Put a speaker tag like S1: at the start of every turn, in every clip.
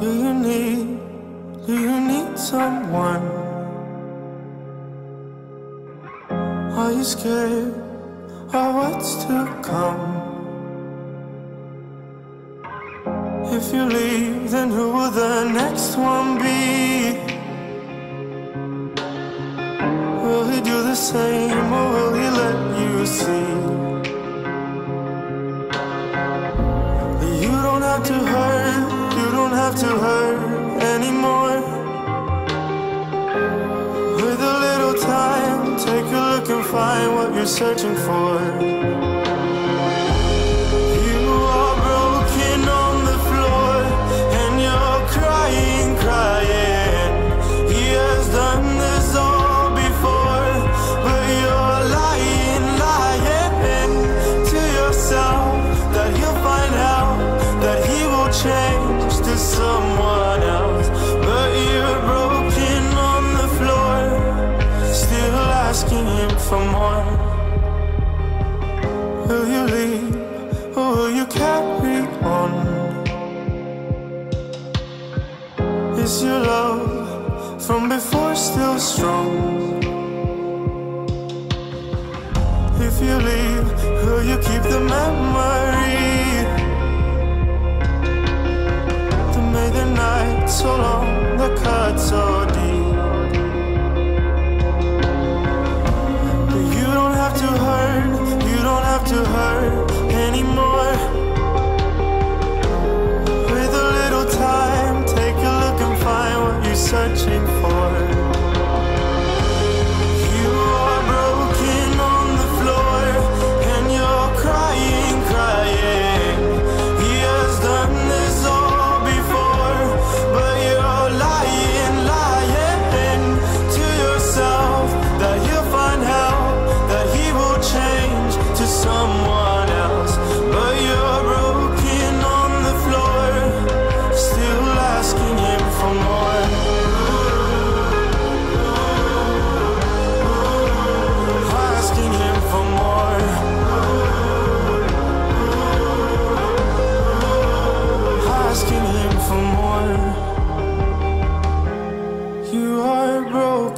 S1: Do you need, do you need someone? Are you scared of what's to come? If you leave, then who will the next one be? Will he do the same or will he let you see? You don't have to hurt, don't have to hurt anymore. With a little time, take a look and find what you're searching for. Will you leave or will you carry on? Is your love from before still strong? If you leave, will you keep the memory that made the night so long,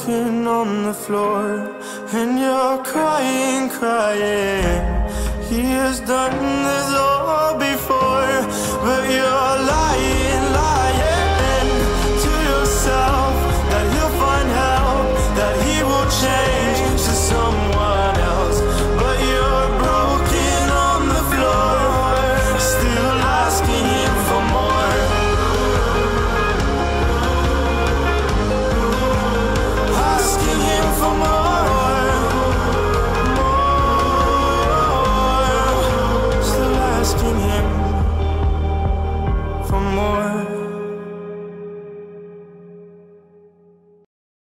S1: broken on the floor and you're crying, crying. He has done this all